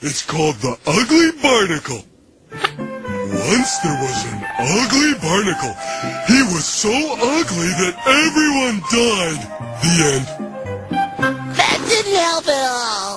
It's called the Ugly Barnacle. Once there was an ugly barnacle. He was so ugly that everyone died. The end. That didn't help at all.